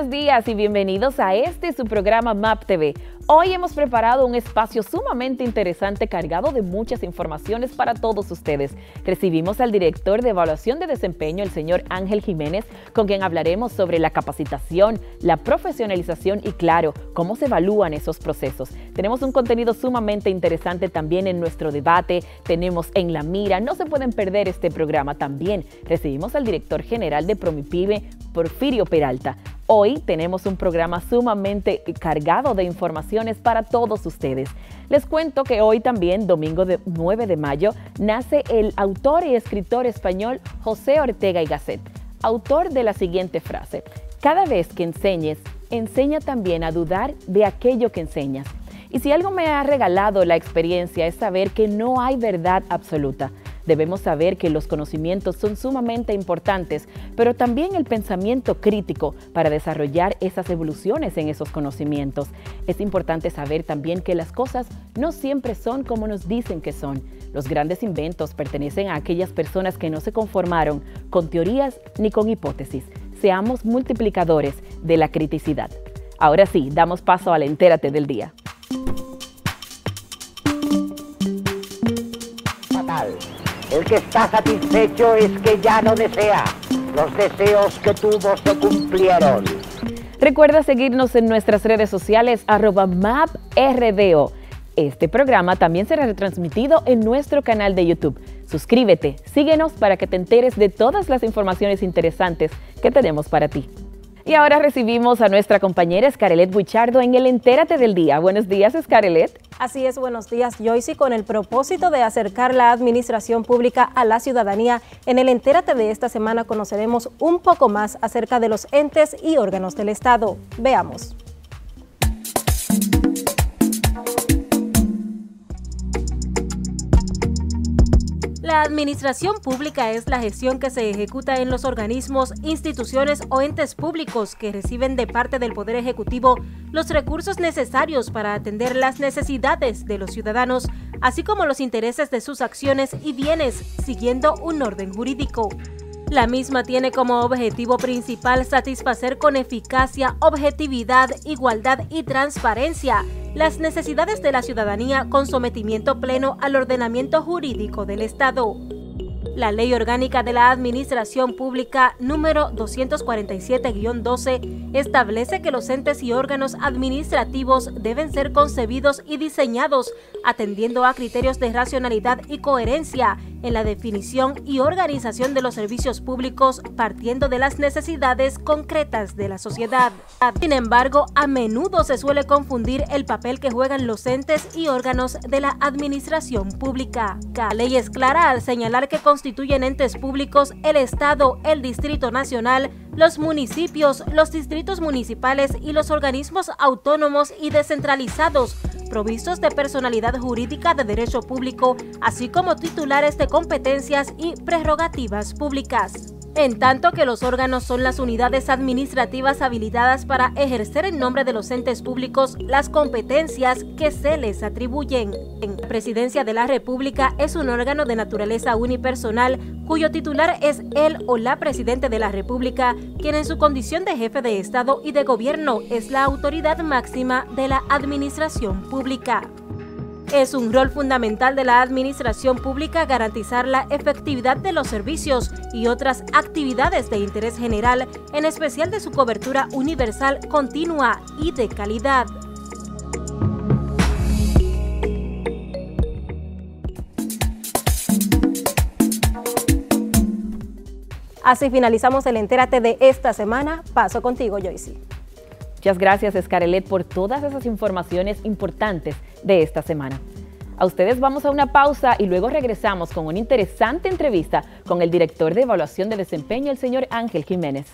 Buenos días y bienvenidos a este su programa MAP TV. Hoy hemos preparado un espacio sumamente interesante cargado de muchas informaciones para todos ustedes. Recibimos al director de evaluación de desempeño, el señor Ángel Jiménez, con quien hablaremos sobre la capacitación, la profesionalización y claro, cómo se evalúan esos procesos. Tenemos un contenido sumamente interesante también en nuestro debate, tenemos en la mira, no se pueden perder este programa también. Recibimos al director general de Promipibe, Porfirio Peralta. Hoy tenemos un programa sumamente cargado de informaciones para todos ustedes. Les cuento que hoy también, domingo 9 de mayo, nace el autor y escritor español José Ortega y Gasset, autor de la siguiente frase, cada vez que enseñes, enseña también a dudar de aquello que enseñas. Y si algo me ha regalado la experiencia es saber que no hay verdad absoluta. Debemos saber que los conocimientos son sumamente importantes, pero también el pensamiento crítico para desarrollar esas evoluciones en esos conocimientos. Es importante saber también que las cosas no siempre son como nos dicen que son. Los grandes inventos pertenecen a aquellas personas que no se conformaron con teorías ni con hipótesis. Seamos multiplicadores de la criticidad. Ahora sí, damos paso al entérate del día. El que está satisfecho es que ya no desea. Los deseos que tuvo se cumplieron. Recuerda seguirnos en nuestras redes sociales arroba maprdo. Este programa también será retransmitido en nuestro canal de YouTube. Suscríbete, síguenos para que te enteres de todas las informaciones interesantes que tenemos para ti. Y ahora recibimos a nuestra compañera Escarelet Buichardo en el Entérate del Día. Buenos días, Escarelet. Así es, buenos días, Joyce. Con el propósito de acercar la administración pública a la ciudadanía, en el Entérate de esta semana conoceremos un poco más acerca de los entes y órganos del Estado. Veamos. La administración pública es la gestión que se ejecuta en los organismos, instituciones o entes públicos que reciben de parte del Poder Ejecutivo los recursos necesarios para atender las necesidades de los ciudadanos, así como los intereses de sus acciones y bienes, siguiendo un orden jurídico. La misma tiene como objetivo principal satisfacer con eficacia, objetividad, igualdad y transparencia las necesidades de la ciudadanía con sometimiento pleno al ordenamiento jurídico del Estado. La Ley Orgánica de la Administración Pública número 247-12 establece que los entes y órganos administrativos deben ser concebidos y diseñados atendiendo a criterios de racionalidad y coherencia en la definición y organización de los servicios públicos partiendo de las necesidades concretas de la sociedad. Sin embargo, a menudo se suele confundir el papel que juegan los entes y órganos de la administración pública. La ley es clara al señalar que constituyen entes públicos el Estado, el Distrito Nacional, los municipios, los distritos municipales y los organismos autónomos y descentralizados provistos de personalidad jurídica de derecho público, así como titulares de competencias y prerrogativas públicas en tanto que los órganos son las unidades administrativas habilitadas para ejercer en nombre de los entes públicos las competencias que se les atribuyen. La Presidencia de la República es un órgano de naturaleza unipersonal cuyo titular es el o la Presidente de la República, quien en su condición de jefe de Estado y de Gobierno es la autoridad máxima de la administración pública. Es un rol fundamental de la administración pública garantizar la efectividad de los servicios y otras actividades de interés general, en especial de su cobertura universal, continua y de calidad. Así finalizamos el entérate de esta semana. Paso contigo, Joyce. Muchas gracias, Escarelet, por todas esas informaciones importantes de esta semana. A ustedes vamos a una pausa y luego regresamos con una interesante entrevista con el director de evaluación de desempeño, el señor Ángel Jiménez.